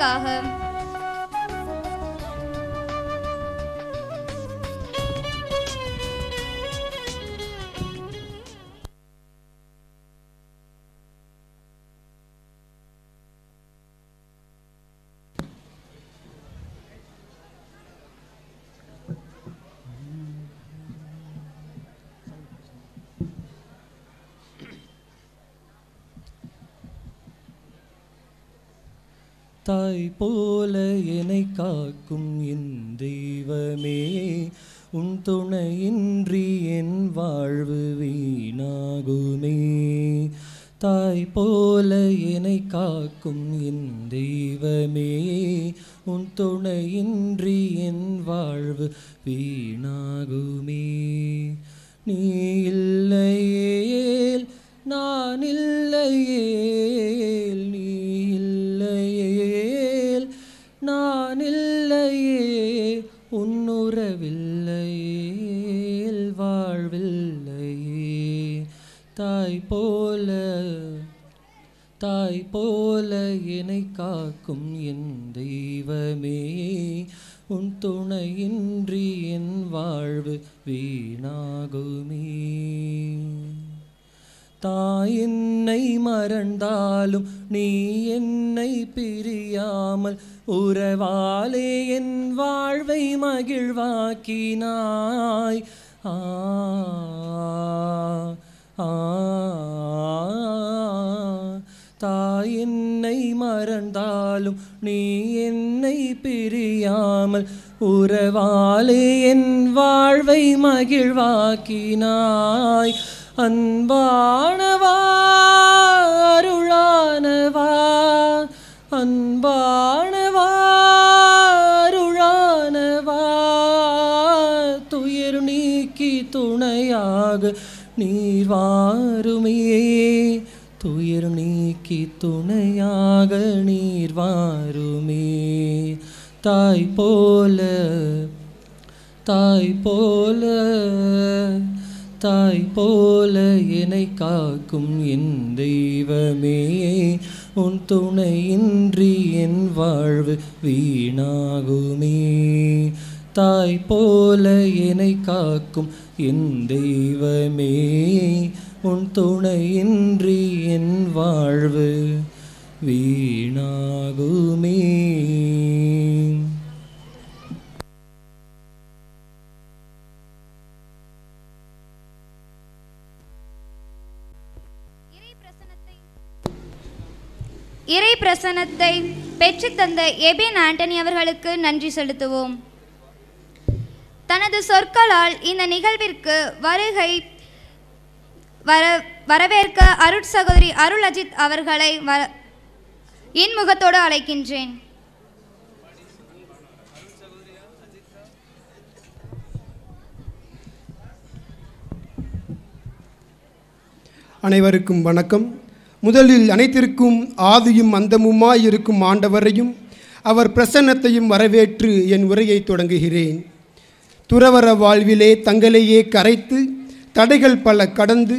कहा தாய் போல என்னை காக்கும் என் தெய்வமே உன் துணையின்றி என் வாழ்வு வீணாகுமே. தாய் போல என்னை காக்கும் என் தெய்வமே உன் துணையின்றி என் வாழ்வு வீணாகுமே. நீ இல்லையேல் நான் இல்லையேல் நீ உறவாலே என் வாழ்வை மகிழ்வாக்கினாய். அன்பானவா அருளானவா அன்பானவா அருளானவா துயர் நீக்கி துணையாக நீர் துயர் நீக்கி துணையாக நீர் தாய் போல தாய் போல தாய் போல என்னை காக்கும் என் தெய்வமே. உன் துணையின்றி என் வாழ்வு வீணாகுமே. தாய் போல என்னை காக்கும் என் தெய்வமே. உன் துணையின்றி என் வாழ்வு வீணாகுமே. இறை பிரசனத்தை பெற்றுத்தந்த எபின் ஆண்டனி அவர்களுக்கு நன்றி செலுத்துவோம். தனது சொற்களால் இந்த நிகழ்விற்கு வருகை வர வரவேற்க அருட் சகோதரி அருள் அஜித் அவர்களை வ இன்முகத்தோடு அழைக்கின்றேன். அனைவருக்கும் வணக்கம். முதலில் அனைத்திற்கும் ஆதியும் அந்தமுமாய் இருக்கும் ஆண்டவரையும் அவர் பிரசன்னத்தையும் வரவேற்று என் உரையை தொடங்குகிறேன். துறவர வாழ்விலே தங்களையே கரைத்து தடைகள் பல கடந்து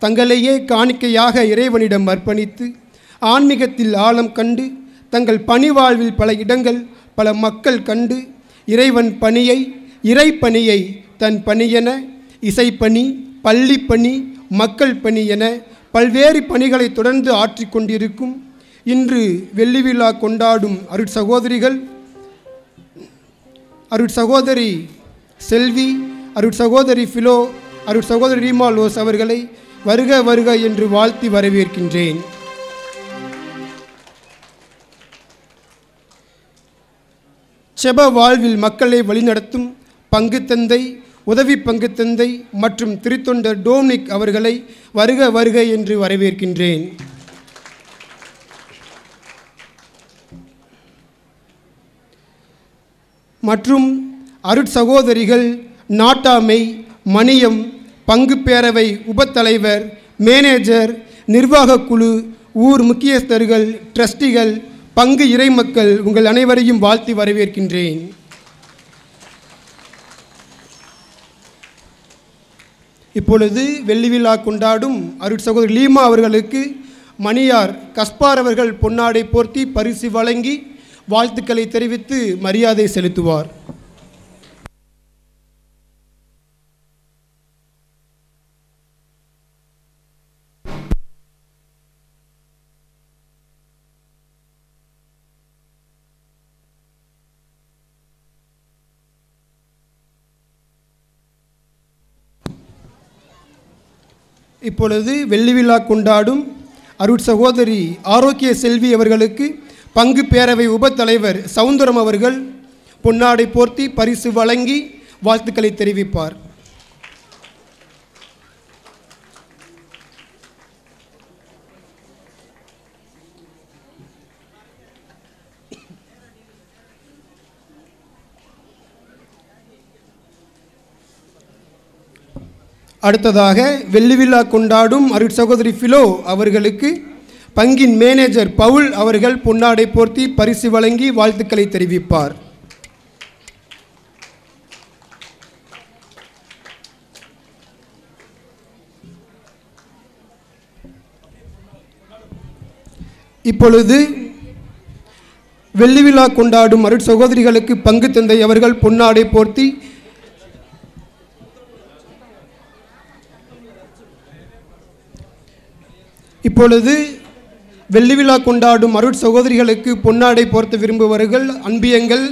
தங்களையே காணிக்கையாக இறைவனிடம் அர்ப்பணித்து ஆன்மீகத்தில் ஆழம் கண்டு தங்கள் பணி வாழ்வில் பல இடங்கள் பல மக்கள் கண்டு இறைவன் பணியை இறைப்பணியை தன் பணியென இசைப்பணி பள்ளிப்பணி மக்கள் பணி என பல்வேறு பணிகளை தொடர்ந்து ஆற்றிக் கொண்டிருக்கும் இன்று வெள்ளி விழா கொண்டாடும் அருட்சகோதரிகள் அருட்சகோதரி செல்வி அருட்சகோதரி ஃபிலோ அருட்சகோதரி ரீமா லோஸ் அவர்களை வருக வருக என்று வாழ்த்தி வரவேற்கின்றேன். செப வாழ்வில் மக்களை வழிநடத்தும் பங்குத்தந்தை உதவி பங்குத்தந்தை மற்றும் திருத்தொண்டர் டோம்னிக் அவர்களை வருக வருக என்று வரவேற்கின்றேன். மற்றும் அருட்சகோதரிகள் நாட்டாமை மணியம் பங்கு பேரவை உபத்தலைவர் மேனேஜர் நிர்வாகக் குழு ஊர் முக்கியஸ்தர்கள் ட்ரஸ்டிகள் பங்கு இறைமக்கள் உங்கள் அனைவரையும் வாழ்த்தி வரவேற்கின்றேன். இப்பொழுது வெள்ளி விழா கொண்டாடும் அருட் சகோதரி லீமா அவர்களுக்கு மணியார் கஸ்பார் அவர்கள் பொன்னாடை போர்த்தி பரிசு வழங்கி வாழ்த்துக்களை தெரிவித்து மரியாதை செலுத்துவார். இப்பொழுது வெள்ளி விழா கொண்டாடும் அருட் சகோதரி ஆரோக்கிய செல்வி அவர்களுக்கு பங்கு பேரவை உபத்தலைவர் சவுந்தரம் அவர்கள் பொன்னாடை போர்த்தி பரிசு வழங்கி வாழ்த்துக்களை தெரிவிப்பார். அடுத்ததாக வெள்ளி விழா கொண்டாடும் அருட் சகோதரி ஃபிலோ அவர்களுக்கு பங்கின் மேனேஜர் பவுல் அவர்கள் பொன்னாடை போர்த்தி பரிசு வழங்கி வாழ்த்துக்களை தெரிவிப்பார். இப்பொழுது வெள்ளி விழா கொண்டாடும் அருட் சகோதரிகளுக்கு பங்கு தந்தை அவர்கள் பொன்னாடை போர்த்தி இப்பொழுது வெள்ளி விழா கொண்டாடும் அருட் சகோதரிகளுக்கு பொன்னாடை போர்த்த விரும்புபவர்கள் அன்பியங்கள்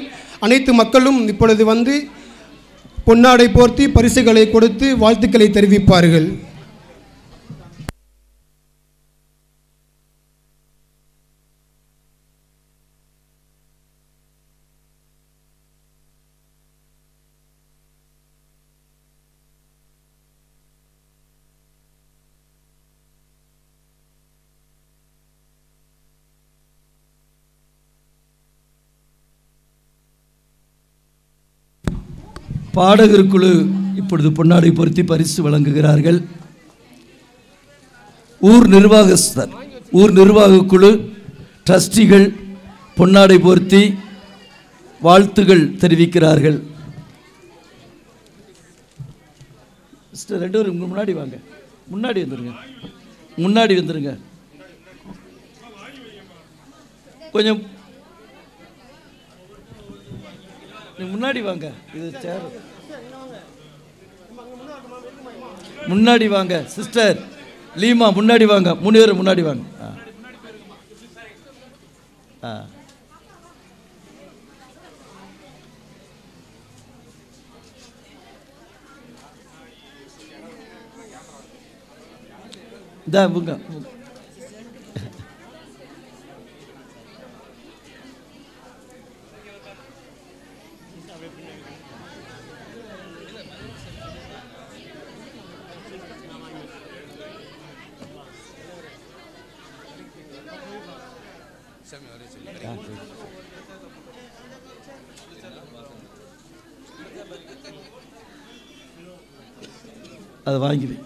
அனைத்து மக்களும் இப்பொழுது வந்து பொன்னாடை போர்த்தி பரிசுகளை கொடுத்து வாழ்த்துக்களை தெரிவிப்பார்கள். பாடகர் குழு இப்பொழுது பொன்னாடை பொருத்தி பரிசு வழங்குகிறார்கள். ஊர் நிர்வாகஸ்தர் ஊர் நிர்வாக குழு ட்ரஸ்டிகள் பொன்னாடை பொருத்தி வாழ்த்துகள் தெரிவிக்கிறார்கள். சிஸ்டர் ரெண்டு பேரும் முன்னாடி வாங்க. முன்னாடி வந்துருங்க. முன்னாடி வந்துருங்க. கொஞ்சம் முன்னாடி வாங்க. இது சேர் முன்னாடி வாங்க சிஸ்டர் லீமா முன்னாடி வாங்க. மூணு பேரும் முன்னாடி வாங்க. ஆ. ஆ. அதை வாங்கிவேன்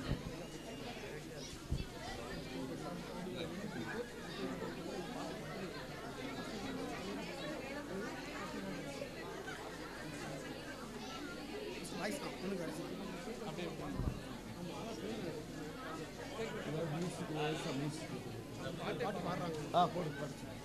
ஆ அதை படிச்சு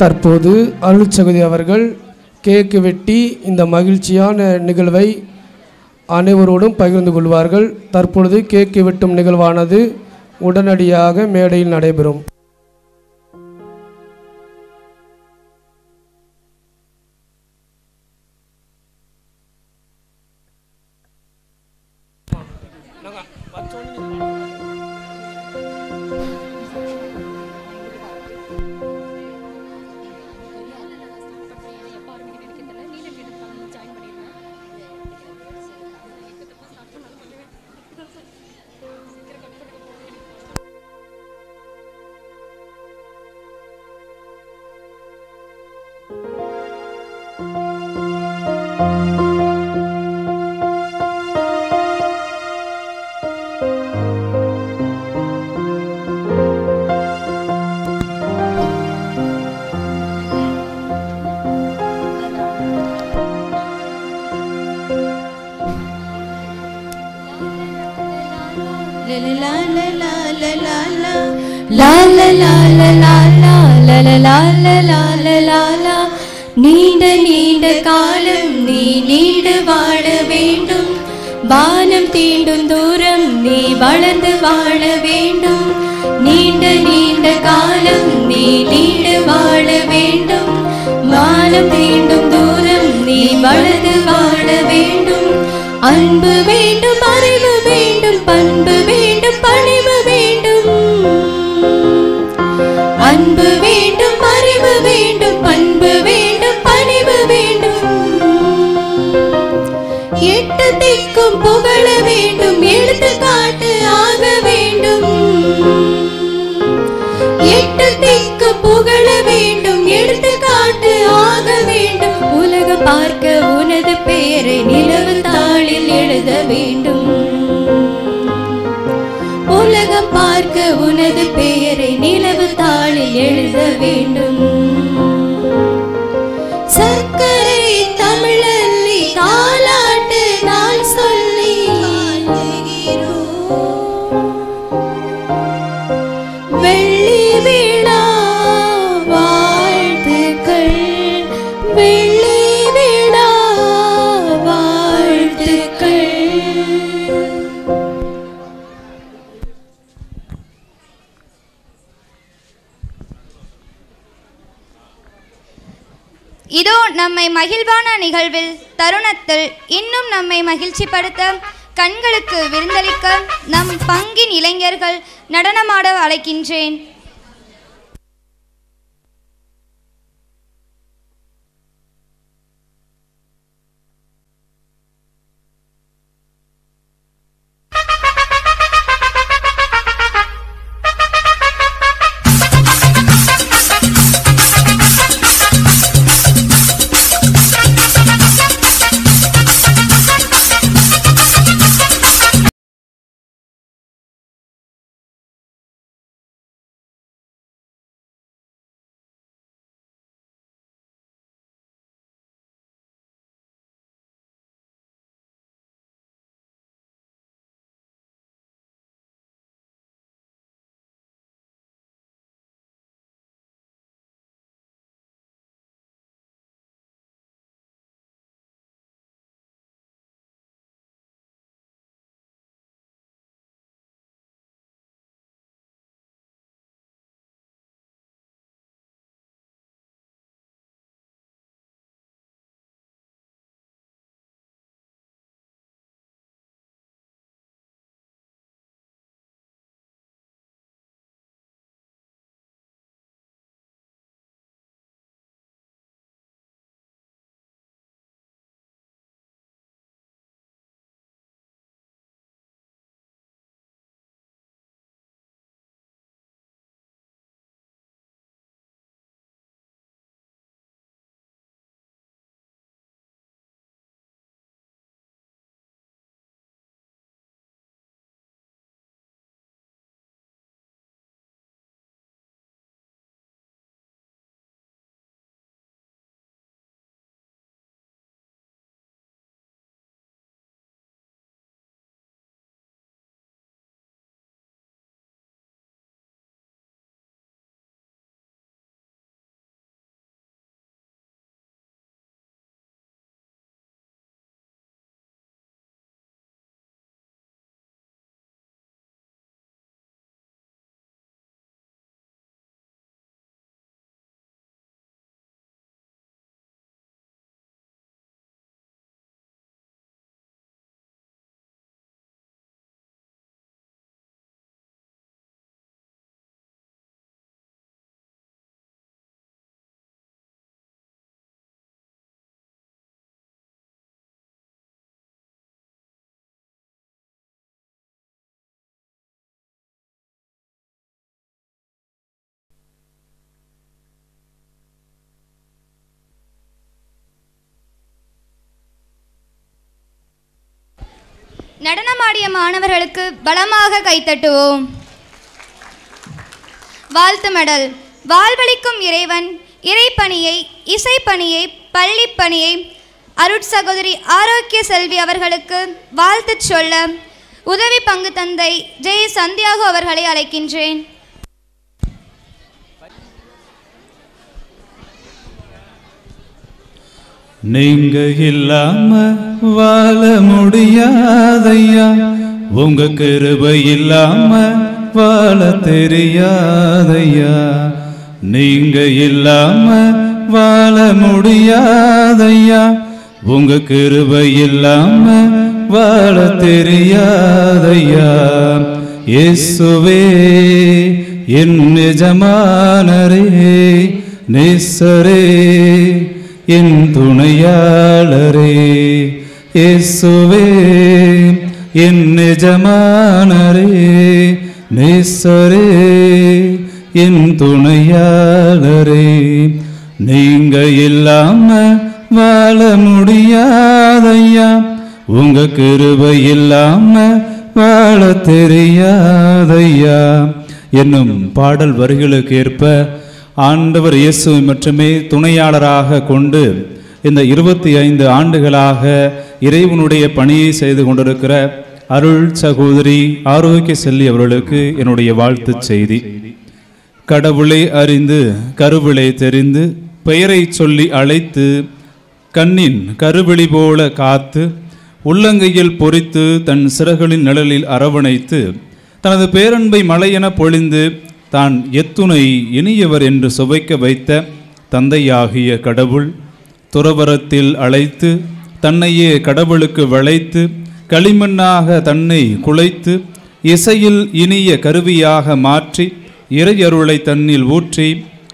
தற்போது அருள்சகுதி அவர்கள் கேக்கு வெட்டி இந்த மகிழ்ச்சியான நிகழ்வை அனைவரோடும் பகிர்ந்து கொள்வார்கள். தற்பொழுது கேக்கு வெட்டும் நிகழ்வானது உடனடியாக மேடையில் நடைபெறும். remember நிகழ்வில் தருணத்தில் இன்னும் நம்மை மகிழ்ச்சிப்படுத்த கண்களுக்கு விருந்தளிக்க நம் பங்கின் இளைஞர்கள் நடனமாட அழைக்கின்றேன். பாடிய மாணவர்களுக்கு பலமாக கைத்தட்டுவோம். வாழ்த்து மெடல். வாழ்வளிக்கும் இறைவன் இறைப்பணியை இசைப்பணியை பள்ளிப்பணியை அருட்சகோதரி ஆரோக்கிய செல்வி அவர்களுக்கு வாழ்த்துச் சொல்ல உதவி பங்கு தந்தை ஜெய சந்தியாகு அவர்களை அழைக்கின்றேன். நீங்க இல்லாம வாழ முடியாதையா உங்க கிருபை இல்லாம வாழ தெரியாதையா நீங்க இல்லாம வாழ முடியாதையா உங்க கிருபை இல்லாம வாழ தெரியாதையா இயேசுவே என் நிஜமானரே நேசரே என் துணையாளரே இயேசுவே என் நிஜமானரே நேசரே என் துணையாளரே நீங்க இல்லாம வாழ முடியாதையா உங்க கிருபை இல்லாம வாழ தெரியாதையா என்னும் பாடல் வரிகளுக்கு ஏற்ப ஆண்டவர் இயேசுவை மட்டுமே துணையாளராக கொண்டு இந்த இருபத்தி ஐந்து ஆண்டுகளாக இறைவனுடைய பணியை செய்து கொண்டிருக்கிற அருள் சகோதரி ஆரோக்கிய செல்லி அவர்களுக்கு என்னுடைய வாழ்த்துச் செய்தி. கடவுளை அறிந்து கருவிளை தெரிந்து பெயரை சொல்லி அழைத்து கண்ணின் கருவிழி போல காத்து உள்ளங்கையில் பொறித்து தன் சிறகுகளின் நிழலில் அரவணைத்து தனது பேரன்பை மழையென பொழிந்து தான் எத்துணை இனியவர் என்று சுவைக்க வைத்த தந்தையாகிய கடவுள் துறவரத்தில் அழைத்து தன்னையே கடவுளுக்கு வளைத்து களிமண்ணாக தன்னை குலைத்து இசையில் இனிய கருவியாக மாற்றி இறையருளை தன்னில் ஊற்றி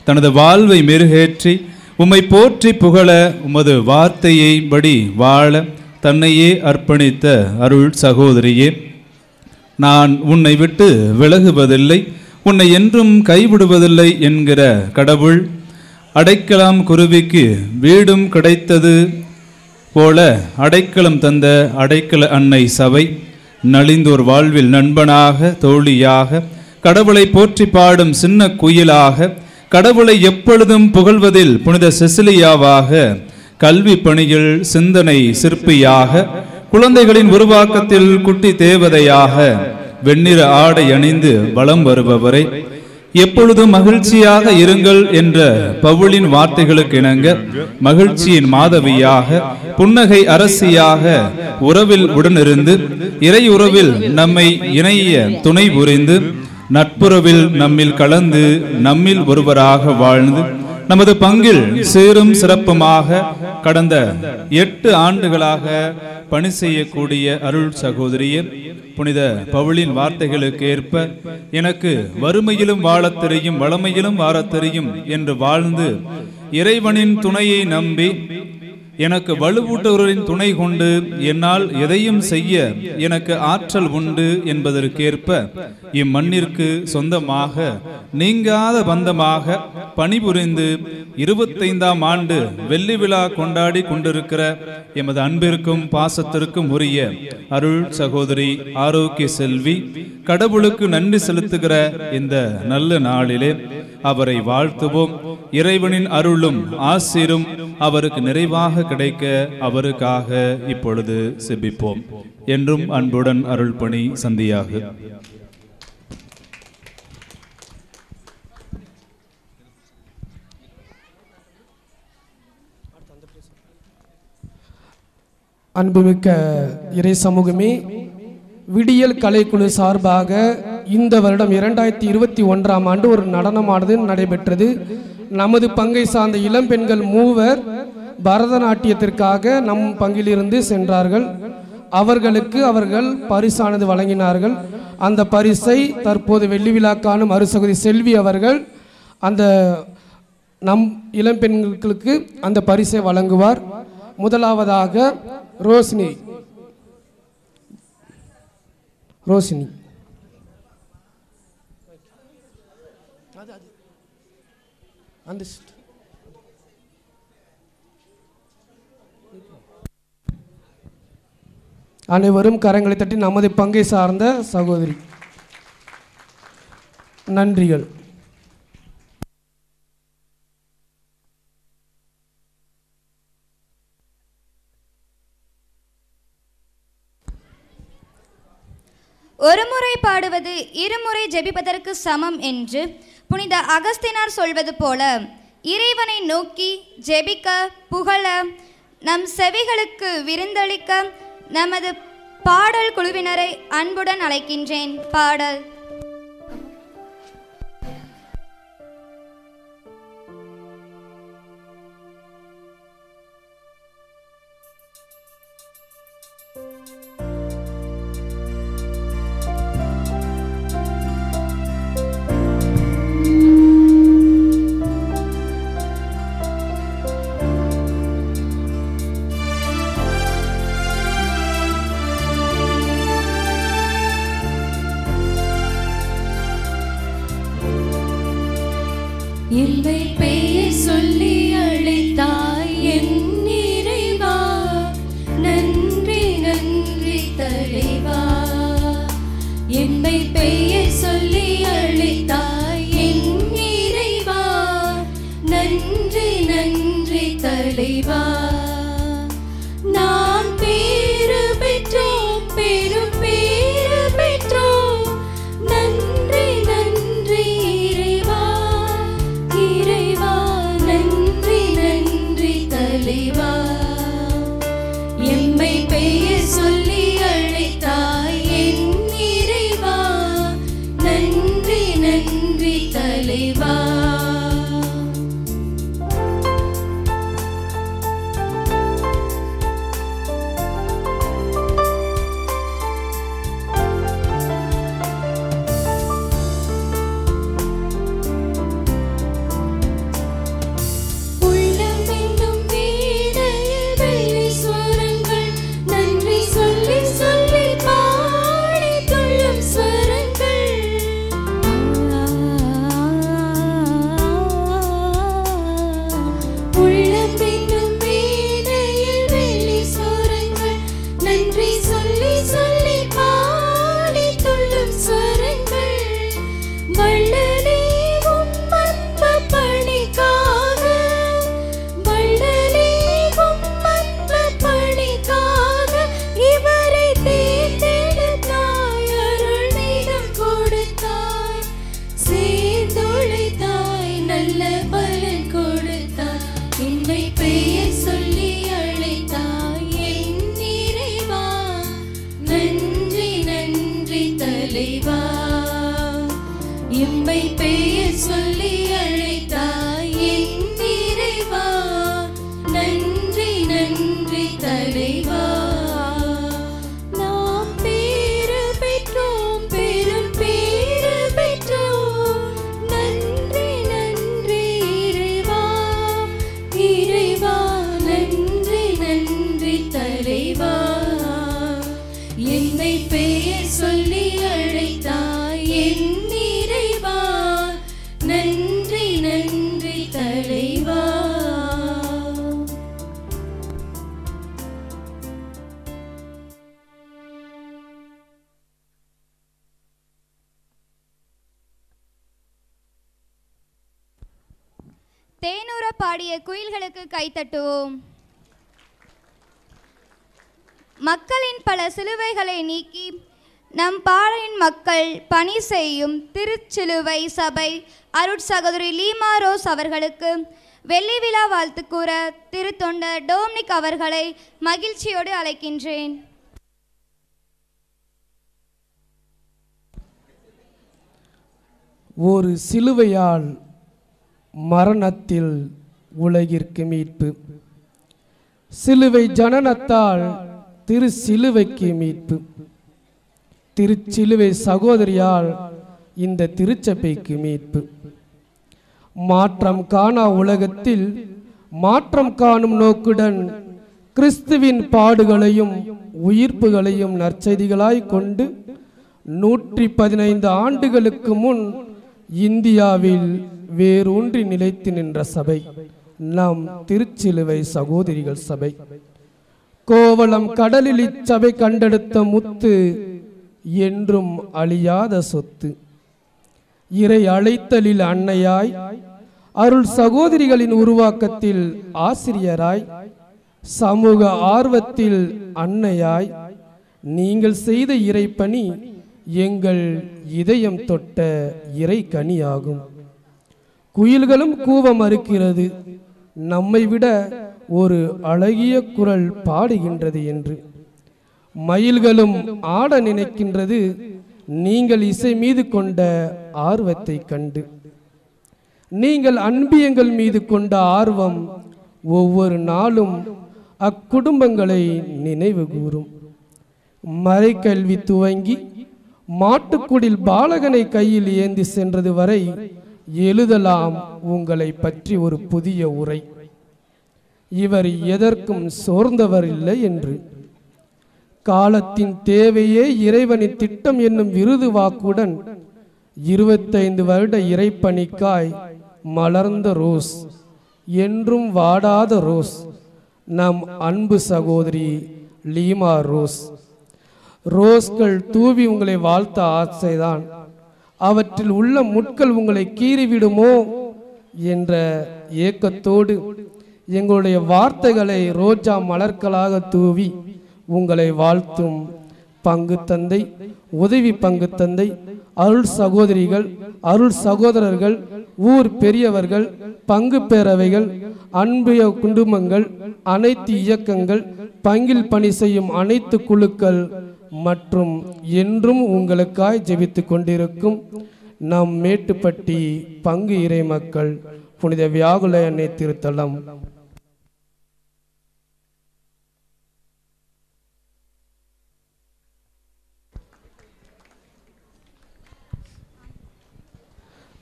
தனது வாழ்வை மெருகேற்றி உம்மை போற்றி புகழ உமது வார்த்தையை படி வாழ தன்னையே அர்ப்பணித்த அருள் சகோதரியே நான் உன்னை விட்டு விலகுவதில்லை. உன்னை என்றும் கைவிடுவதில்லை என்கிற கடவுள் அடைக்கலம் குருவிக்கு வீடும் கிடைத்தது போல அடைக்கலம் தந்த அடைக்கல அன்னை சபை நலிந்தோர் வாழ்வில் நண்பனாக தோழியாக கடவுளை போற்றி பாடும் சின்ன குயிலாக கடவுளை எப்பொழுதும் புகழ்வதில் புனித செசிலியாவாக கல்வி பணியில் சிந்தனை சிற்பியாக குழந்தைகளின் உருவாக்கத்தில் குட்டி தேவதையாக வெண்ணிற ஆடை அணிந்து வலம் வருபவரை எப்பொழுதும் மகிழ்ச்சியாக இருங்கள் என்ற பவுலின் வார்த்தைகளுக்கு இணங்க மகிழ்ச்சியின் மாதவியாக புன்னகை அரசியாக உறவில் உடனிருந்து இறை உறவில் நம்மை இணைய துணை புரிந்து நட்புறவில் நம்மில் கலந்து நம்மில் ஒருவராக வாழ்ந்து நமது பங்கில் சீரும் சிறப்புமாக கடந்த எட்டு ஆண்டுகளாக பணி செய்யக்கூடிய அருள் சகோதரியே புனித பவுளின் வார்த்தைகளுக்கு ஏற்ப எனக்கு வறுமையிலும் வாழத் தெரியும் வளமையிலும் வாழத் தெரியும் என்று வாழ்ந்து இறைவனின் துணையை நம்பி எனக்கு வலுவூட்டுவரின் துணை கொண்டு என்னால் எதையும் செய்ய எனக்கு ஆற்றல் உண்டு என்பதற்கேற்ப இம்மண்ணிற்கு சொந்தமாக நீங்காத பந்தமாக பணிபுரிந்து இருபத்தைந்தாம் ஆண்டு வெள்ளி விழா கொண்டாடி கொண்டிருக்கிற எமது அன்பிற்கும் பாசத்திற்கும் உரிய அருள் சகோதரி ஆரோக்கிய செல்வி கடவுளுக்கு நன்றி செலுத்துகிற இந்த நல்ல நாளிலே அவரை வாழ்த்துவோம். இறைவனின் அருளும் ஆசிரும் அவருக்கு நிறைவாக கிடைக்க அவருக்காக இப்பொழுது செபிப்போம். என்றும் அன்புடன் அருள் பணி சந்தியாக. அன்புமிக்க இறை சமூகமே விடியல் கலைக்குழு சார்பாக இந்த வருடம் இரண்டாயிரத்தி இருபத்தி ஒன்றாம் ஆண்டு ஒரு நடனமானது நடைபெற்றது. நமது பங்கை சார்ந்த இளம்பெண்கள் மூவர் பரதநாட்டியத்திற்காக நம் பங்கிலிருந்து சென்றார்கள். அவர்களுக்கு அவர்கள் பரிசானது வழங்கினார்கள். அந்த பரிசை தற்போது வெள்ளி விழாக்கான காணும் செல்வி அவர்கள் அந்த நம் இளம்பெண்களுக்கு அந்த பரிசை வழங்குவார். முதலாவதாக ரோஷினி. ரோஷினி. அந்த அனைவரும் கரங்களை தட்டி நமது பங்கை சார்ந்த சகோதரி. நன்றிகள். ஒருமுறை பாடுவது இருமுறை ஜெபிப்பதற்கு சமம் என்று புனித அகஸ்தினார் சொல்வது போல இறைவனை நோக்கி ஜெபிக்க புகழ நம் செவிகளுக்கு விருந்தளிக்க நமது பாடல் குழுவினரை அன்புடன் அழைக்கின்றேன். பாடல் தலைவா என்னை பெயர் சொல்லி அழைத்தாய். என் இறைவா நன்றி நன்றி தலைவா சிலுவைகளை நம் பாடலின் மக்கள் பணி செய்யும் திருச்சிலுவை சபை அருட்சகோதரி லீமா ரோஸ் அவர்களுக்கு வெள்ளி விழா வாழ்த்து கூற திருத்தொண்டர் டோம்னிக் அவர்களை மகிழ்ச்சியோடு அழைக்கின்றேன். ஒரு சிலுவையால் மரணத்தில் உலகிற்கு மீட்பு. சிலுவை ஜனனத்தால் திரு சிலுவைக்கு மீட்பு. திருச்சிலுவை சகோதரியால் இந்த திருச்சபைக்கு மீட்பு. மாற்றம் காணா உலகத்தில் மாற்றம் காணும் நோக்குடன் கிறிஸ்துவின் பாடுகளையும் உயிர்ப்புகளையும் நற்செய்திகளாய் கொண்டு நூற்றி பதினைந்து ஆண்டுகளுக்கு முன் இந்தியாவில் வேரூன்றி நிலைத்து நின்ற சபை நம் திருச்சிலுவை சகோதரிகள் சபை. கோவளம் கடலில் இச்சபை கண்டெடுத்த முத்து என்றும் அழியாத சொத்து. இறை அழைத்தலில் அன்னையாய் அருள் சகோதரிகளின் உருவாக்கத்தில் ஆசிரியராய் சமூக ஆர்வத்தில் அன்னையாய் நீங்கள் செய்த இறைப்பணி எங்கள் இதயம் தொட்ட இறை கனியாகும் குயில்களும் கூவ மறுக்கிறது நம்மை விட ஒரு அழகிய குரல் பாடுகின்றது என்று. மயில்களும் ஆட நினைக்கின்றது. நீங்கள் இசை மீது கொண்ட ஆர்வத்தை கண்டு. நீங்கள் அன்பியங்கள் மீது கொண்ட ஆர்வம் ஒவ்வொரு நாளும் அக்குடும்பங்களை நினைவு கூறும். மறைக்கல்வி துவங்கி மாட்டுக்குடில் பாலகனை கையில் ஏந்தி சென்றது வரை எழுதலாம் உங்களை பற்றி ஒரு புதிய உரை. இவர் எதற்கும் சோர்ந்தவர் இல்லை என்று. காலத்தின் தேவையே இறைவனின் திட்டம் என்னும் விருது வாக்குடன் இருபத்தைந்து வருட இறைப்பணிக்காய் மலர்ந்த ரோஸ் என்றும் வாடாத ரோஸ் நம் அன்பு சகோதரி லீமா ரோஸ். ரோஸ்கள் தூவி உங்களை வாழ்த்த ஆசைதான். அவற்றில் உள்ள முட்கள் உங்களை கீறிவிடுமோ என்ற ஏக்கத்தோடு எங்களுடைய வார்த்தைகளை ரோஜா மலர்களாக தூவி உங்களை வாழ்த்தும். பங்கு தந்தை உதவி பங்கு தந்தை அருள் சகோதரிகள் அருள் சகோதரர்கள் ஊர் பெரியவர்கள் பங்கு பேரவைகள் அன்பிய குடும்பங்கள் அனைத்து இயக்கங்கள் பங்கில் பணி செய்யும் அனைத்து குழுக்கள் மற்றும் என்றும் உங்களுக்காய் ஜெபித்து கொண்டிருக்கும் நம் மேட்டுப்பட்டி பங்கு இறை மக்கள் புனித வியாகுல திருத்தலம்.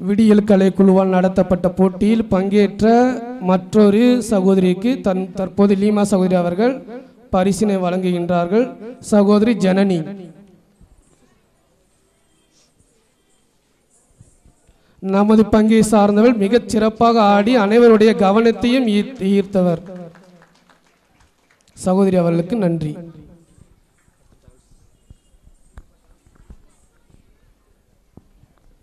விடியல் கலை குழுவால் நடத்தப்பட்ட போட்டியில் பங்கேற்ற மற்றொரு சகோதரிக்கு தன் தற்போது லீமா சகோதரி அவர்கள் பரிசினை வழங்குகின்றார்கள். சகோதரி ஜனனி. நமது பங்கை சார்ந்தவர் மிகச் சிறப்பாக ஆடி அனைவருடைய கவனத்தையும் ஈர்த்தவர். சகோதரி அவர்களுக்கு நன்றி.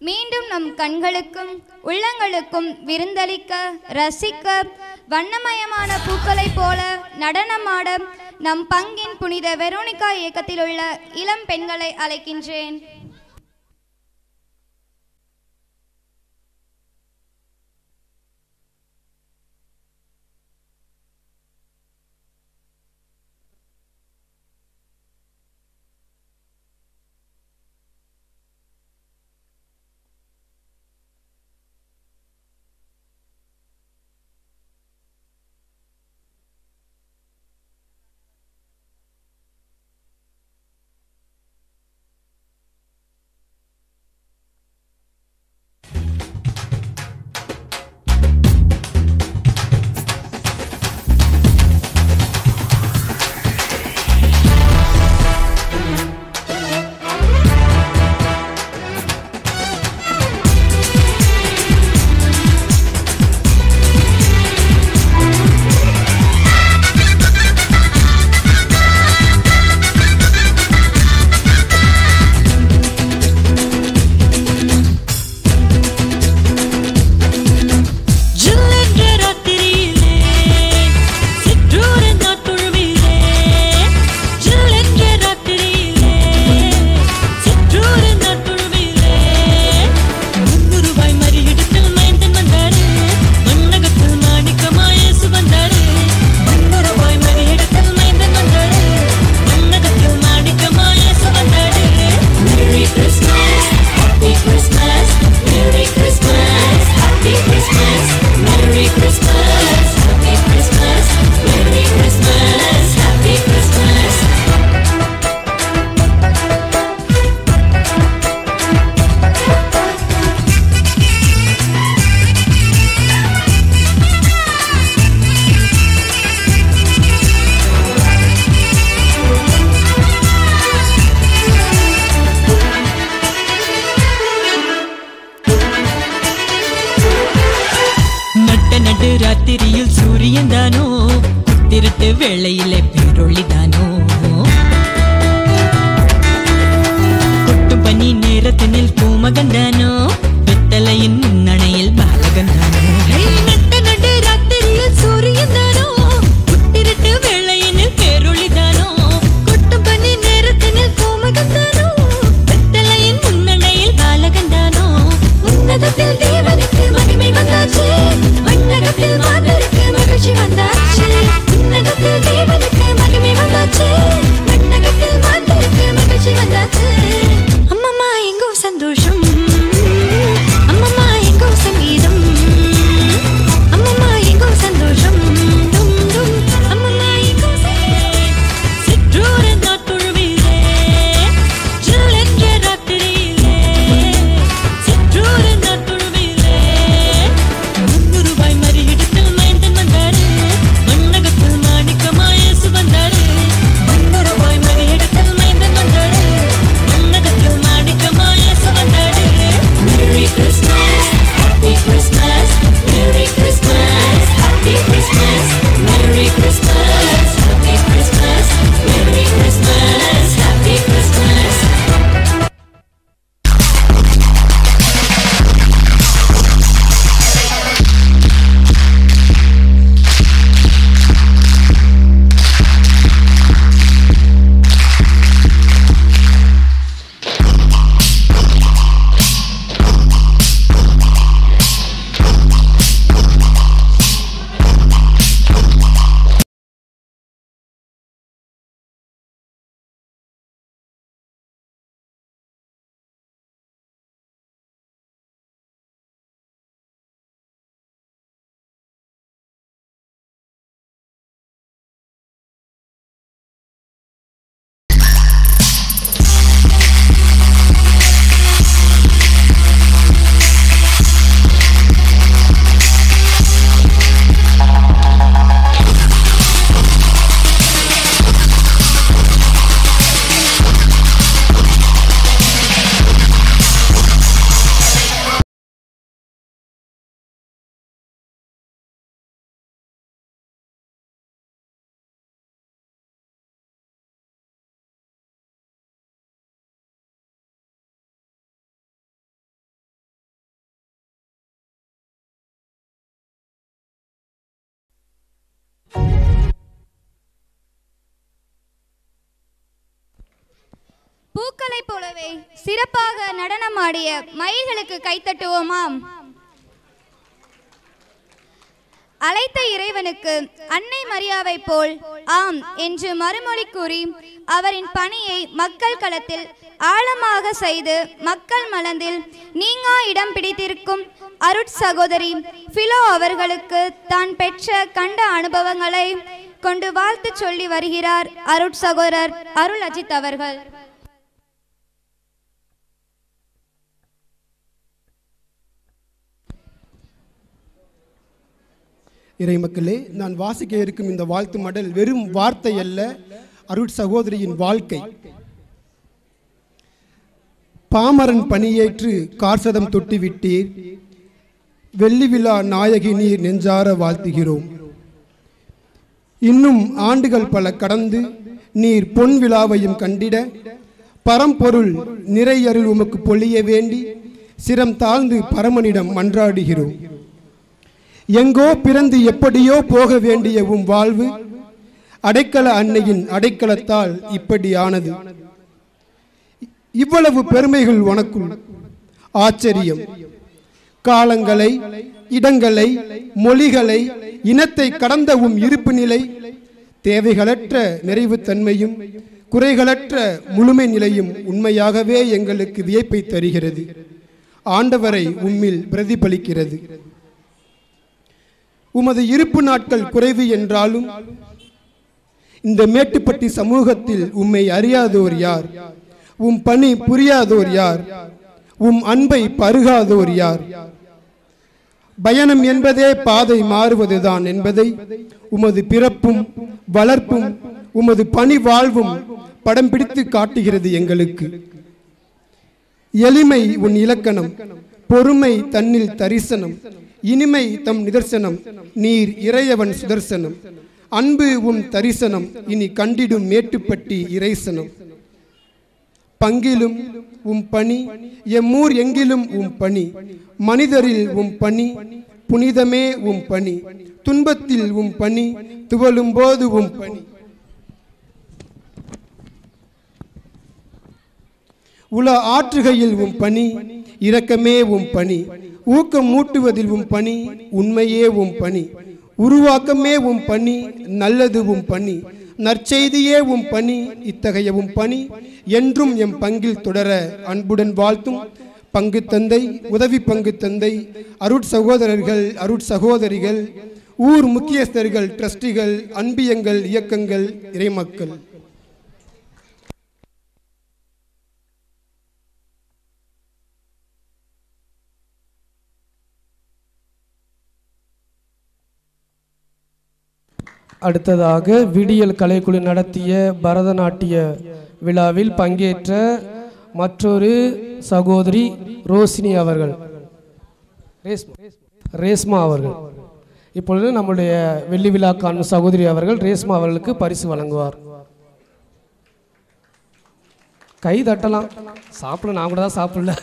மீண்டும் நம் கண்களுக்கும் உள்ளங்களுக்கும் விருந்தளிக்க ரசிக்க வண்ணமயமான பூக்களைப் போல நடனமாட நம் பங்கின் புனித வெரோனிகா இயக்கத்தில் உள்ள இளம் பெண்களை அழைக்கின்றேன். உங்களைப் போலவே சிறப்பாக நடனமாடிய மயில்களுக்கு கைத்தட்டுவோமாம் அழைத்த இறைவனுக்கு அன்னை மரியாவை போல் ஆம் என்று மறுமொழி கூறி அவரின் பணியை மக்கள் களத்தில் ஆழமாக செய்து மக்கள் மலந்தில் நீங்கா இடம் பிடித்திருக்கும் அருட் சகோதரி பிலோ அவர்களுக்கு தான் பெற்ற கண்ட அனுபவங்களை கொண்டு வாழ்த்து சொல்லி வருகிறார் அருட் சகோதரர் அருள் அஜித் அவர்கள். இறைமக்களே நான் வாசிக்க இருக்கும் இந்த வாழ்த்து மடல் வெறும் வார்த்தை அல்ல அருட் சகோதரியின் வாழ்க்கை. பாமரன் பணியேற்று கார்சதம் தொட்டிவிட்டீர் வெள்ளி விழா நாயகி நீர் நெஞ்சார வாழ்த்துகிறோம். இன்னும் ஆண்டுகள் பல கடந்து நீர் பொன் விழாவையும் கண்டிட பரம்பொருள் நிறையருள் உமக்கு பொழிய வேண்டி சிரம் தாழ்ந்து பரமனிடம் மன்றாடுகிறோம். எங்கோ பிறந்து எப்படியோ போக வேண்டிய உம் வாழ்வு அடைக்கல அன்னையின் அடைக்கலத்தால் இப்படி ஆனது. இவ்வளவு பெருமைகள் உனக்குள். ஆச்சரியம். காலங்களை இடங்களை மொழிகளை இனத்தை கடந்த உம் இருப்பு நிலை தேவைகளற்ற நிறைவுத்தன்மையும் குறைகளற்ற முழுமை நிலையும் உண்மையாகவே எங்களுக்கு வியப்பை தருகிறது. ஆண்டவரை உம்மில் பிரதிபலிக்கிறது. உமது இருப்பு நாட்கள் குறைவு என்றாலும் இந்த மேட்டுப்பட்டி சமூகத்தில் உம்மை அறியாதோர் யார்? உம் பணி புரியாதோர் யார்? உம் அன்பை பருகாதோர் யார்? பயணம் என்பதே பாதை மாறுவதுதான் என்பதை உமது பிறப்பும் வளர்ப்பும் உமது பணி வாழ்வும் படம் பிடித்து காட்டுகிறது எங்களுக்கு. எளிமை உன் இலக்கணம் பொறுமை தன்னில் தரிசனம். இனிமை தம் நிதர்சனம் நீர் இறையவன் சுதர்சனம். அன்பு உம் தரிசனம் இனி கண்டிடும் மேட்டுப்பட்டி இறைசனம். பங்கிலும் உம் பணி எம்மூர் எங்கிலும் உம் பணி. மனிதரில் உம் பணி புனிதமே உம் பணி. துன்பத்தில் உம் பணி துவளும் போது உம் பணி. உல ஆற்றுகையில் உம் பணி இரக்கமே உம் பணி. ஊக்கம் மூட்டுவதில் உம் பணி உண்மையே உம் பணி. உருவாக்கமே உம் பணி நல்லது உம் பணி. நற்செய்தியே உம் பணி இத்தகைய உம் பணி. என்றும் எம் பங்கில் தொடர அன்புடன் வாழ்த்தும். பங்கு தந்தை உதவி பங்கு தந்தை அருட் சகோதரர்கள் அருட் சகோதரிகள் ஊர் முக்கியஸ்தர்கள் ட்ரஸ்டிகள் அன்பியங்கள் இயக்கங்கள் இறைமக்கள். அடுத்ததாக விடியல் கலைக்குழு நடத்திய பரதநாட்டிய விழாவில் பங்கேற்ற மற்றொரு சகோதரி ரோஷினி அவர்கள். ரேஸ்மா ரேஸ்மா அவர்கள். இப்பொழுது நம்முடைய வெள்ளி விழா காணும் சகோதரி அவர்கள் ரேஸ்மா அவர்களுக்கு பரிசு வழங்குவார். கை தட்டலாம். சாப்பிட நான் கூட தான் சாப்பிடல.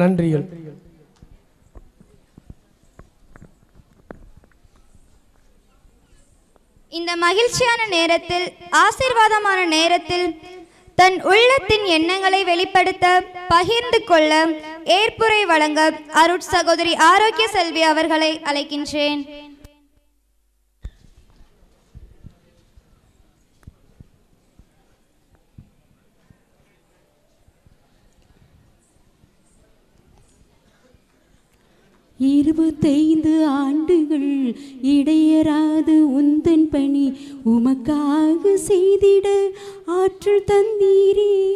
நன்றிகள். இந்த மகிழ்ச்சியான நேரத்தில் ஆசீர்வாதமான நேரத்தில் தன் உள்ளத்தின் எண்ணங்களை வெளிப்படுத்த பகிர்ந்து கொள்ள ஏற்புரை வழங்க அருட் சகோதரி ஆரோக்கிய செல்வி அவர்களை அழைக்கின்றேன். இருபத்தைந்து ஆண்டுகள் இடையராது உந்தன் பணி. உமக்காக செய்திட ஆற்றல் தந்தீரே.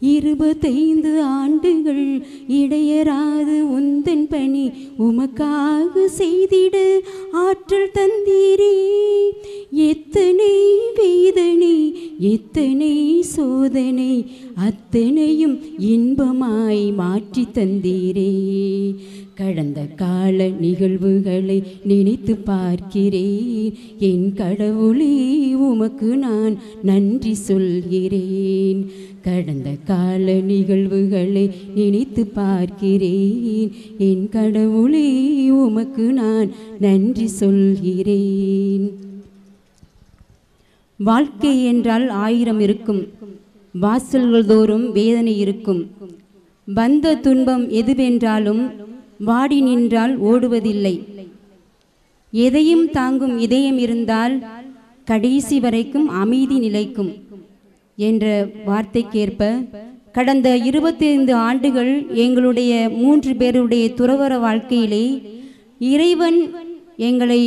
இருபத்தைந்து ஆண்டுகள் இடையராது உந்தன் பணி. உமக்காக செய்திட ஆற்றல் தந்தீரே. எத்தனை வேதனை எத்தனை சோதனை. அத்தனையும் இன்பமாய் மாற்றி தந்தீரே. கடந்த கால நிகழ்வுகளை நினைத்து பார்க்கிறேன் என் கடவுளே உமக்கு நான் நன்றி சொல்கிறேன். கடந்த கால நிகழ்வுகளை நினைத்து பார்க்கிறேன். என் கடவுளே உமக்கு நான் நன்றி சொல்கிறேன். வாழ்க்கை என்றால் ஆயிரம் இருக்கும். வாசல்கள் தோறும் வேதனை இருக்கும். வந்த துன்பம் எதுவென்றாலும் வாடி நின்றால் ஓடுவதில்லை. எதையும் தாங்கும் இதயம் இருந்தால் கடைசி வரைக்கும் அமைதி நிலைக்கும் என்ற வார்த்தைக்கேற்ப கடந்த இருபத்தைந்து ஆண்டுகள் எங்களுடைய மூன்று பேருடைய துறவர வாழ்க்கையிலே இறைவன் எங்களை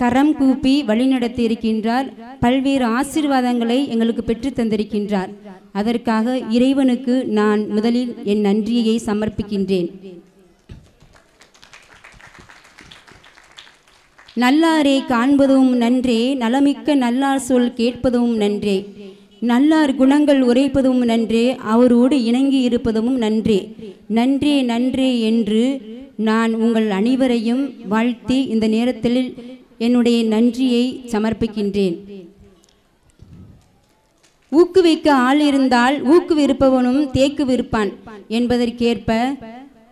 கரம் கூப்பி வழிநடத்தி இருக்கின்றார் பல்வேறு ஆசீர்வாதங்களை எங்களுக்கு பெற்று தந்திருக்கின்றார். அதற்காக இறைவனுக்கு நான் முதலில் என் நன்றியை சமர்ப்பிக்கின்றேன். நல்லாரை காண்பதும் நன்றே நலமிக்க நல்லார் சொல் கேட்பதும் நன்றே. நல்லார் குணங்கள் உரைப்பதும் நன்றே அவரோடு இணங்கி இருப்பதும் நன்றே. நன்றே நன்றே என்று நான் உங்கள் அனைவரையும் வாழ்த்தி இந்த நேரத்தில் என்னுடைய நன்றியை சமர்ப்பிக்கின்றேன். ஊக்குவிக்க ஆள் இருந்தால் ஊக்குவிருப்பவனும் தேக்குவிருப்பான் என்பதற்கேற்ப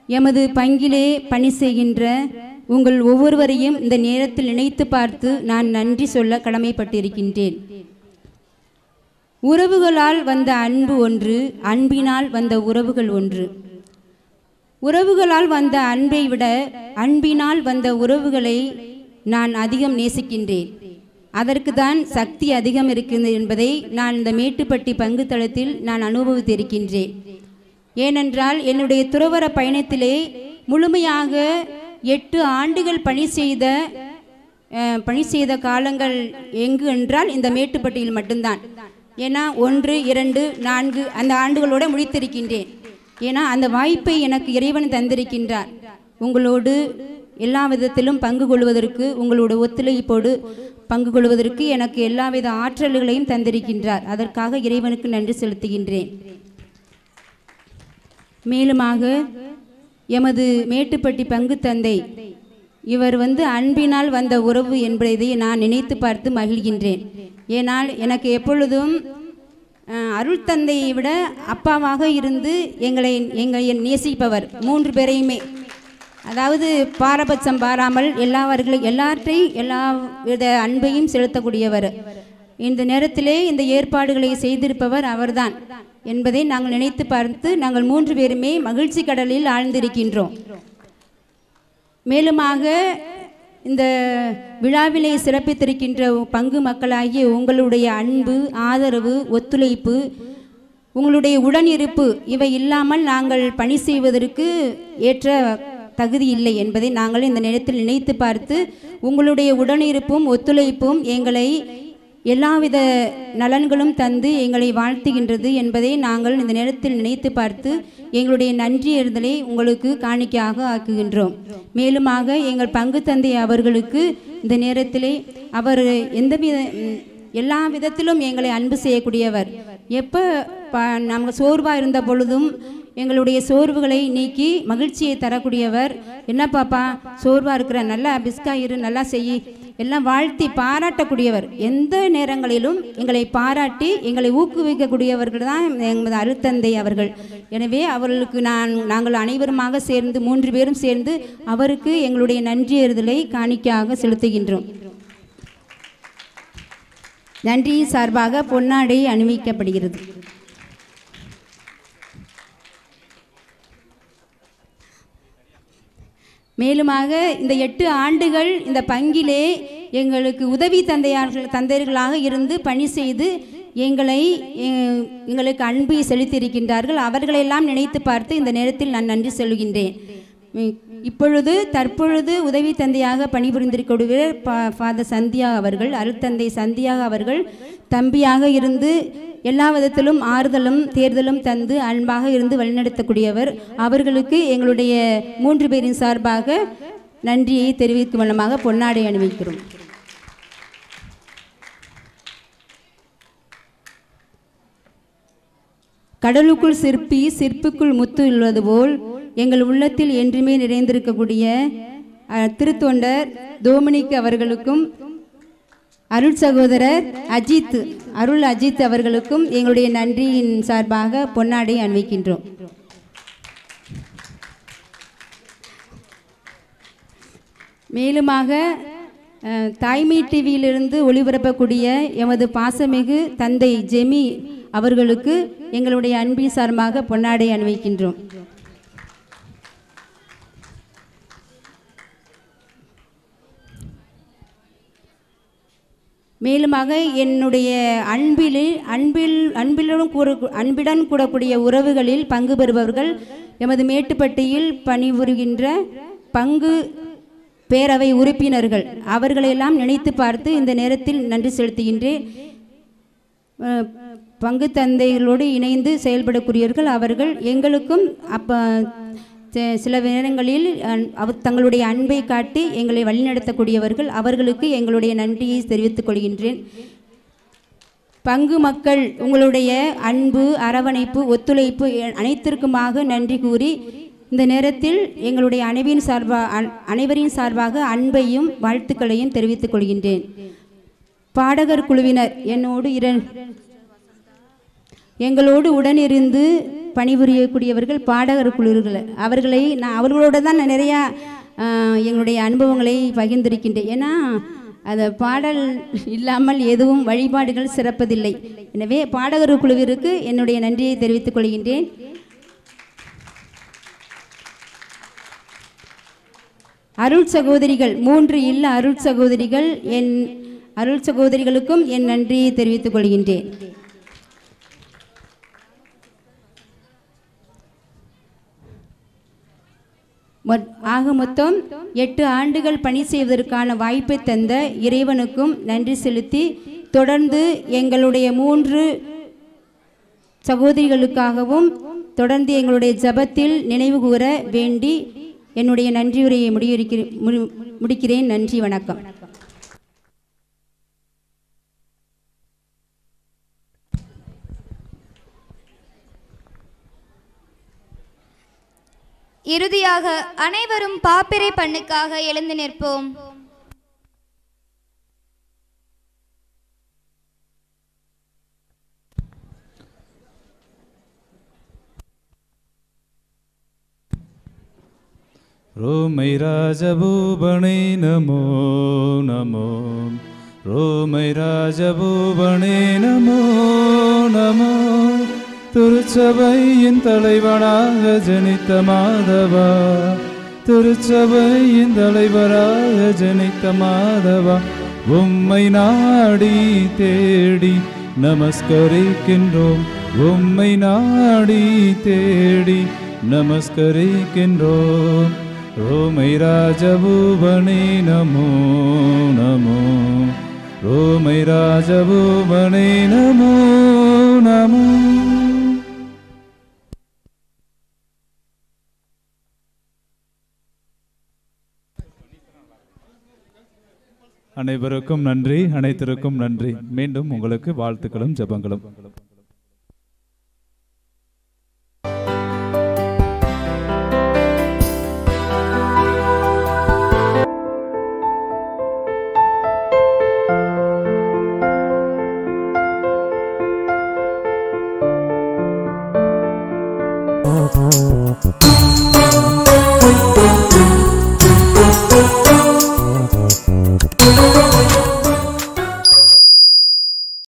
எமது பங்கிலே பணி செய்கின்ற உங்கள் ஒவ்வொருவரையும் இந்த நேரத்தில் நினைத்து பார்த்து நான் நன்றி சொல்ல கடமைப்பட்டிருக்கின்றேன். உறவுகளால் வந்த அன்பு ஒன்று அன்பினால் வந்த உறவுகள் ஒன்று. உறவுகளால் வந்த அன்பை விட அன்பினால் வந்த உறவுகளை நான் அதிகம் நேசிக்கின்றேன். அதற்கு தான் சக்தி அதிகம் இருக்கிறது என்பதை நான் இந்த மேட்டுப்பட்டி பங்கு தளத்தில் நான் அனுபவித்திருக்கின்றேன். ஏனென்றால் என்னுடைய துறவர பயணத்திலே முழுமையாக எட்டு ஆண்டுகள் பணி செய்த பணி செய்த காலங்கள் எங்கு என்றால் இந்த மேட்டுப்பட்டியில் மட்டும்தான். ஏன்னா ஒன்று இரண்டு நான்கு அந்த ஆண்டுகளோடு முடித்திருக்கின்றேன். ஏன்னா அந்த வாய்ப்பை எனக்கு இறைவன் தந்திருக்கின்றார். உங்களோடு எல்லா விதத்திலும் பங்கு கொள்வதற்கு உங்களோட ஒத்துழைப்போடு பங்கு கொள்வதற்கு எனக்கு எல்லாவித ஆற்றல்களையும் தந்திருக்கின்றார். அதற்காக இறைவனுக்கு நன்றி செலுத்துகின்றேன். மேலுமாக எமது மேட்டுப்பட்டி பங்கு தந்தை இவர் வந்து அன்பினால் வந்த உறவு என்பதை நான் நினைத்து பார்த்து மகிழ்கின்றேன். ஏனால் எனக்கு எப்பொழுதும் அருள் தந்தையை விட அப்பாவாக இருந்து எங்களை எங்களை நேசிப்பவர் மூன்று பேரையுமே. அதாவது பாரபட்சம் பாராமல் எல்லாவர்களும் எல்லாற்றையும் எல்லா வித அன்பையும் செலுத்தக்கூடியவர். இந்த நேரத்திலே இந்த ஏற்பாடுகளை செய்திருப்பவர் அவர்தான் என்பதை நாங்கள் நினைத்து பார்த்து நாங்கள் மூன்று பேருமே மகிழ்ச்சி கடலில் ஆழ்ந்திருக்கின்றோம். மேலுமாக இந்த விழாவிலே சிறப்பித்திருக்கின்ற பங்கு மக்களாகிய உங்களுடைய அன்பு ஆதரவு ஒத்துழைப்பு உங்களுடைய உடனிருப்பு இவை இல்லாமல் நாங்கள் பணி செய்வதற்கு ஏற்ற தகுதி இல்லை என்பதை நாங்கள் இந்த நேரத்தில் நினைத்து பார்த்து உங்களுடைய உடனிருப்பும் ஒத்துழைப்பும் எங்களை எல்லாவித நலன்களும் தந்து எங்களை வாழ்த்துகின்றது என்பதை நாங்கள் இந்த நேரத்தில் நினைத்து பார்த்து எங்களுடைய நன்றி இருந்தலை உங்களுக்கு காணிக்கையாக ஆக்குகின்றோம். மேலுமாக எங்கள் பங்கு தந்தை அவர்களுக்கு இந்த நேரத்திலே அவர் எந்தவித வித எல்லா விதத்திலும் எங்களை அன்பு செய்யக்கூடியவர். எப்போ ப நாங்கள் சோர்வாக இருந்த பொழுதும் எங்களுடைய சோர்வுகளை நீக்கி மகிழ்ச்சியை தரக்கூடியவர். என்ன பாப்பா? சோர்வாக இருக்கிற நல்லா பிஸ்கா இரு நல்லா செய் எல்லாம் வாழ்த்தி பாராட்டக்கூடியவர். எந்த நேரங்களிலும் எங்களை பாராட்டி எங்களை ஊக்குவிக்கக்கூடியவர்கள் தான் எமது அருத்தந்தை அவர்கள். எனவே அவர்களுக்கு நான் நாங்கள் அனைவருமாக சேர்ந்து மூன்று பேரும் சேர்ந்து அவருக்கு எங்களுடைய நன்றியறுதலை காணிக்கையாக செலுத்துகின்றோம். நன்றியின் சார்பாக பொன்னாடை அணிவிக்கப்படுகிறது. மேலுமாக இந்த எட்டு ஆண்டுகள் இந்த பங்கிலே எங்களுக்கு உதவி தந்தையார்கள் தந்தையர்களாக இருந்து பணி செய்து எங்களை எங்களுக்கு அன்பு செலுத்தியிருக்கின்றார்கள். அவர்களெல்லாம் நினைத்து பார்த்து இந்த நேரத்தில் நான் நன்றி சொல்கின்றேன். இப்பொழுது தற்பொழுது உதவி தந்தையாக பணிபுரிந்திருக்கக்கூடிய பா- ஃபாதர் சந்தியா அவர்கள் அருட்தந்தை சந்தியா அவர்கள் தம்பியாக இருந்து எல்லா விதத்திலும் ஆறுதலும் தேர்தலும் தந்து அன்பாக இருந்து வழிநடத்தக்கூடியவர். அவர்களுக்கு எங்களுடைய மூன்று பேரின் சார்பாக நன்றியை தெரிவிக்கும் வண்ணமாக பொன்னாடை அணிவிக்கிறோம். கடலுக்குள் சிற்பி சிற்பிக்குள் முத்து உள்ளது போல் எங்கள் உள்ளத்தில் என்றுமே நிறைந்திருக்கக்கூடிய அஹ், திருத்தொண்டர் டோமினிக் அவர்களுக்கும் அருள் சகோதரர் அஜித் அருள் அஜித் அவர்களுக்கும் எங்களுடைய நன்றியின் சார்பாக பொன்னாடை அணிவிக்கின்றோம். மேலுமாக தாய்மை டிவியிலிருந்து ஒளிபரப்பக்கூடிய எமது பாசமிகு தந்தை ஜெமி அவர்களுக்கு எங்களுடைய அன்பின் சார்பாக பொன்னாடை அணிவிக்கின்றோம். மேலுமாக என்னுடைய அன்பில் அன்பில் அன்பிலும் கூற அன்பிடன் கூடக்கூடிய உறவுகளில் பங்கு பெறுபவர்கள் எமது மேட்டுப்பட்டியில் பணிபுரிகின்ற பங்கு பேரவை உறுப்பினர்கள். அவர்களையெல்லாம் நினைத்து பார்த்து இந்த நேரத்தில் நன்றி செலுத்துகின்றேன். பங்கு தந்தைகளோடு இணைந்து செயல்படக்கூடியவர்கள் அவர்கள். எங்களுக்கும் அப்ப சில நேரங்களில் அன்- தங்களுடைய அன்பை காட்டி எங்களை வழிநடத்தக்கூடியவர்கள் அவர்களுக்கு எங்களுடைய நன்றியை தெரிவித்துக் கொள்கின்றேன். பங்கு மக்கள் உங்களுடைய அன்பு அரவணைப்பு ஒத்துழைப்பு அனைத்திற்குமாக நன்றி கூறி இந்த நேரத்தில் எங்களுடைய அனைவரின் சார்பாக அனைவரின் சார்பாக அன்பையும் வாழ்த்துக்களையும் தெரிவித்துக் கொள்கின்றேன். பாடகர் குழுவினர் என்னோடு இர எங்களோடு உடனிருந்து பணிபுரியக்கூடியவர்கள் பாடகர் குழுர்கள் அவர்களை நான் அவர்களோட தான் நான் நிறையா எங்களுடைய அனுபவங்களை பகிர்ந்திருக்கின்றேன். ஏன்னா அந்த பாடல் இல்லாமல் எதுவும் வழிபாடுகள் சிறப்பதில்லை. எனவே பாடகர் குழுவிற்கு என்னுடைய நன்றியை தெரிவித்துக் கொள்கின்றேன். அருள் சகோதரிகள் மூன்று இல்ல அருள் சகோதரிகள் என் அருள் சகோதரிகளுக்கும் என் நன்றியை தெரிவித்துக் கொள்கின்றேன். ஆக மொத்தம் எட்டு ஆண்டுகள் பணி செய்வதற்கான வாய்ப்பை தந்த இறைவனுக்கும் நன்றி செலுத்தி தொடர்ந்து எங்களுடைய மூன்று சகோதரிகளுக்காகவும் தொடர்ந்து எங்களுடைய ஜபத்தில் நினைவு கூற வேண்டி என்னுடைய நன்றியுரையை முடியிருக்கிறேன் முடி- முடிக்கிறேன். நன்றி வணக்கம். இறுதியாக அனைவரும் பாப்பிரை பண்ணுக்காக எழுந்து நிற்போம். ரோமை ராஜபூபணே நமோ நமோ. ரோமை ராஜபூபணே நமோ நமோ. திருச்சபையின் தலைவனாக ஜனித்த மாதவா. திருச்சபையின் தலைவராக ஜனித்த மாதவா. உம்மை நாடி தேடி நமஸ்கரிக்கின்றோம். உம்மை நாடி தேடி நமஸ்கரிக்கின்றோம். ரோமை ராஜபூபனே நமோ நமோ. ரோமை ராஜபூபனே நமோ நமோ. அனைவருக்கும் நன்றி அனைத்திற்கும் நன்றி. மீண்டும் உங்களுக்கு வாழ்த்துக்களும் ஜெபங்களும்.